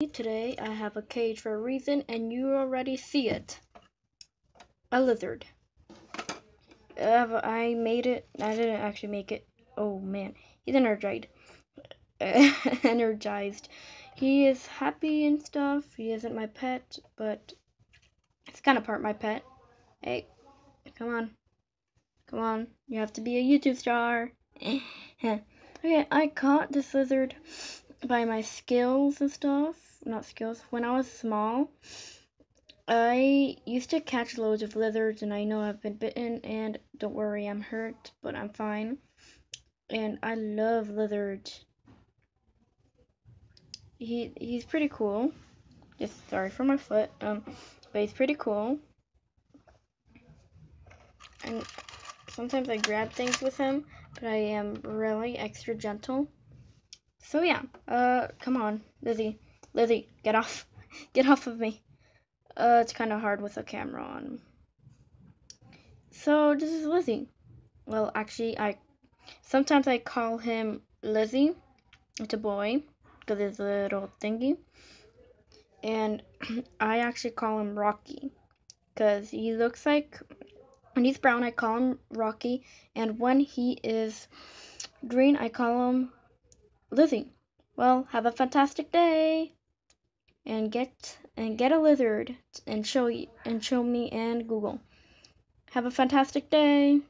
Today I have a cage for a reason and you already see it. A lizard. Uh, I made it. I didn't actually make it. Oh man, he's energized. energized. He is happy and stuff. He isn't my pet, but it's kind of part my pet. Hey, come on. Come on. You have to be a YouTube star. okay, I caught this lizard by my skills and stuff. Not skills. When I was small, I used to catch loads of lizards and I know I've been bitten and don't worry, I'm hurt, but I'm fine. And I love lizards. He he's pretty cool. Just sorry for my foot. Um but he's pretty cool. And sometimes I grab things with him, but I am really extra gentle. So yeah, uh, come on, Lizzie. Lizzie, get off. Get off of me. Uh, it's kind of hard with a camera on. So this is Lizzie. Well, actually, I sometimes I call him Lizzie. It's a boy because it's a little thingy. And I actually call him Rocky because he looks like when he's brown, I call him Rocky, and when he is green, I call him Lizzie. Well, have a fantastic day and get and get a lizard and show you and show me and Google. Have a fantastic day.